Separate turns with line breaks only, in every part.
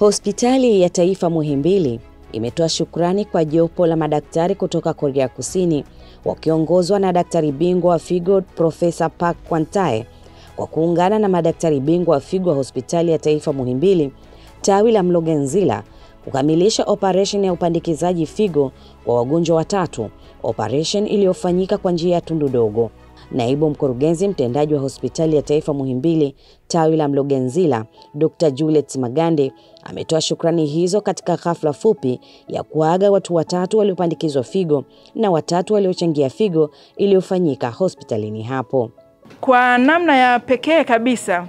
Hospitali ya Taifa Muhimbili imetoa shukrani kwa jopo la madaktari kutoka Korea Kusini wakiongozwa na daktari bingwa wa figo Profesa Park Kwantae kwa kuungana na madaktari bingwa wa figo wa Hospitali ya Taifa Muhimbili tawi la mlogenzila kukamilisha operesheni ya upandikizaji figo kwa wagonjwa watatu, operesheni iliyofanyika kwa njia ya tundu dogo. Naibu mkurugenzi mtendaji wa Hospitali ya Taifa Muhimbili tawi la Mloganzila, Dr. Juliet Magande ametoa shukrani hizo katika hafla fupi ya kuaga watu watatu waliopandikizwa figo na watatu waliochangia figo iliyofanyika hospitalini hapo.
Kwa namna ya pekee kabisa,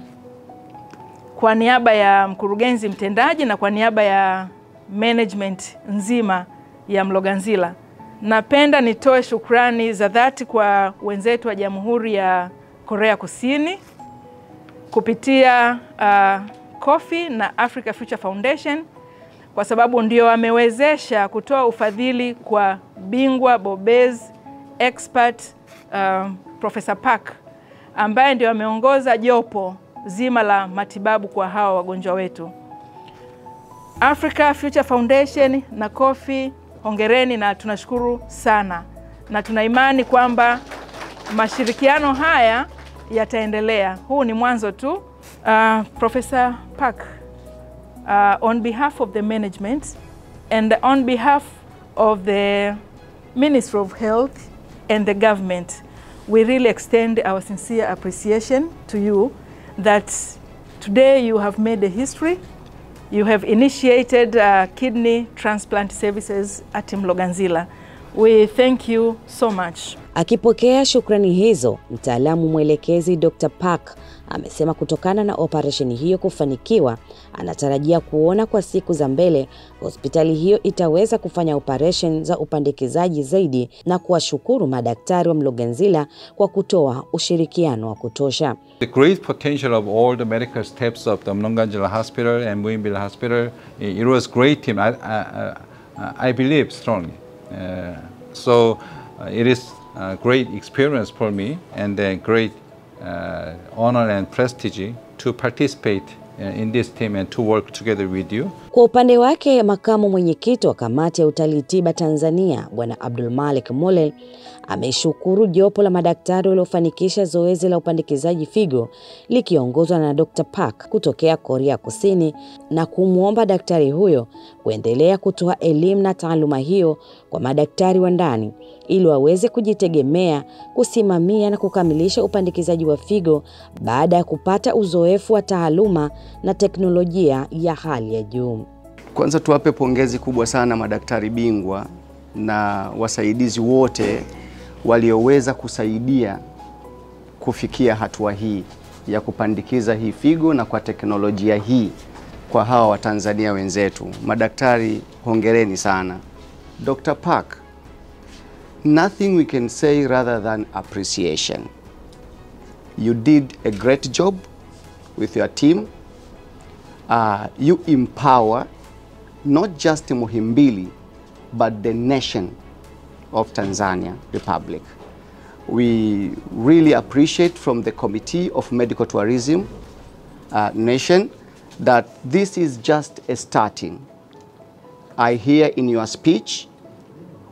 kwa niaba ya mkurugenzi mtendaji na kwa niaba ya management nzima ya Mloganzila, napenda nitoe shukrani za dhati kwa wenzetu wa Jamhuri ya Korea Kusini kupitia uh, Kofi na Africa Future Foundation kwa sababu ndio wamewezesha kutoa ufadhili kwa bingwa bobez expert uh, Professor Park ambaye ndio ameongoza jopo zima la matibabu kwa hawa wagonjwa wetu. Africa Future Foundation na Kofi, hongereni na tunashukuru sana, na tuna imani kwamba mashirikiano haya yataendelea. Huu ni mwanzo tu. Uh, Professor Park, uh, on behalf of the management and on behalf of the Ministry of Health and the government, we really extend our sincere appreciation to you that today you have made a history. You have initiated uh, kidney transplant services at Mloganzila. We thank you so much.
Akipokea shukrani hizo, mtaalamu mwelekezi Dr. Park amesema kutokana na operesheni hiyo kufanikiwa, anatarajia kuona kwa siku za mbele hospitali hiyo itaweza kufanya operesheni za upandikizaji zaidi na kuwashukuru madaktari wa Mloganzila kwa kutoa ushirikiano wa kutosha.
The great potential of all the medical steps of the Mloganzila Hospital and Muhimbili Hospital, it was great team. I, I, I believe strongly. Uh, so it is a great experience for me and a great Uh, honor and prestige to participate in this team and to work together with you.
Kwa upande wake, makamu mwenyekiti wa kamati ya utalii tiba Tanzania Bwana Abdul Malik Molel ameshukuru jopo la madaktari waliofanikisha zoezi la upandikizaji figo likiongozwa na Dr. Park kutokea Korea Kusini na kumwomba daktari huyo kuendelea kutoa elimu na taaluma hiyo kwa madaktari wa ndani ili waweze kujitegemea, kusimamia na kukamilisha upandikizaji wa figo baada ya kupata uzoefu wa taaluma na teknolojia ya hali ya juu.
Kwanza tuwape pongezi kubwa sana madaktari bingwa na wasaidizi wote walioweza kusaidia kufikia hatua hii ya kupandikiza hii figo na kwa teknolojia hii kwa hawa Watanzania wenzetu. Madaktari, hongereni sana. Dr. Park, nothing we can say rather than appreciation. You did a great job with your team. Uh, you empower not just Muhimbili, but the nation of Tanzania Republic. We really appreciate from the Committee of Medical Tourism uh, Nation that this is just a starting. I hear in your speech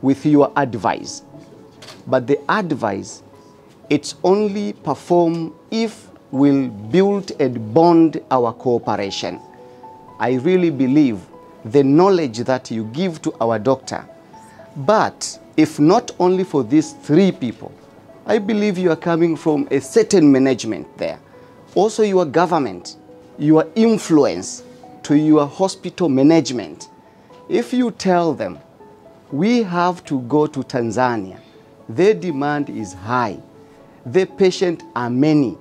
with your advice, but the advice, it's only perform if we'll build and bond our cooperation. I really believe the knowledge that you give to our doctor. But if not only for these three people, I believe you are coming from a certain management there. Also your government, your influence to your hospital management. If you tell them, we have to go to Tanzania, their demand is high, the patients are many,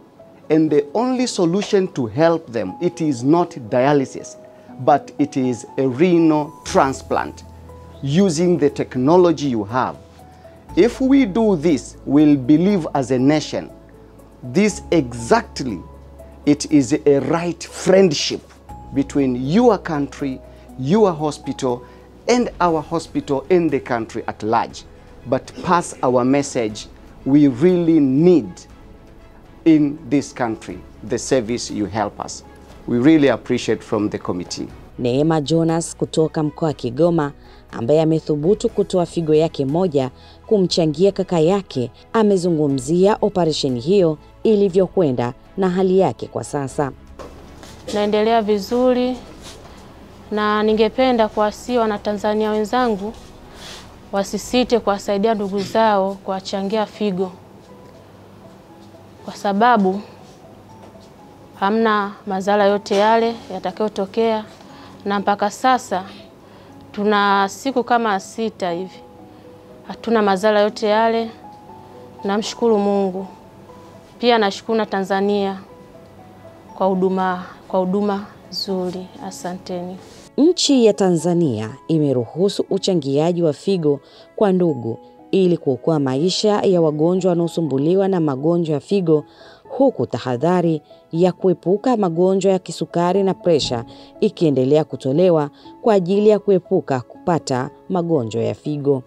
and the only solution to help them, it is not dialysis, but it is a renal transplant using the technology you have. If we do this, we'll believe as a nation, this exactly, it is a right friendship between your country, your hospital, and our hospital in the country at large. But pass our message, we really need in this country the service you help us. We really appreciate from the committee.
Neema Jonas kutoka mkoa wa Kigoma ambaye amethubutu kutoa figo yake moja kumchangia kaka yake amezungumzia operesheni hiyo ilivyokwenda na hali yake kwa sasa.
Naendelea vizuri na ningependa kuwasiwa na tanzania wenzangu wasisite kuwasaidia ndugu zao kuwachangia figo, kwa sababu hamna madhara yote yale yatakayotokea, na mpaka sasa tuna siku kama sita hivi hatuna madhara yote yale. Namshukuru Mungu, pia nashukuru na Tanzania kwa huduma kwa huduma nzuri. Asanteni.
Nchi ya Tanzania imeruhusu uchangiaji wa figo kwa ndugu ili kuokoa maisha ya wagonjwa wanaosumbuliwa na magonjwa ya figo, huku tahadhari ya kuepuka magonjwa ya kisukari na presha ikiendelea kutolewa kwa ajili ya kuepuka kupata magonjwa ya figo.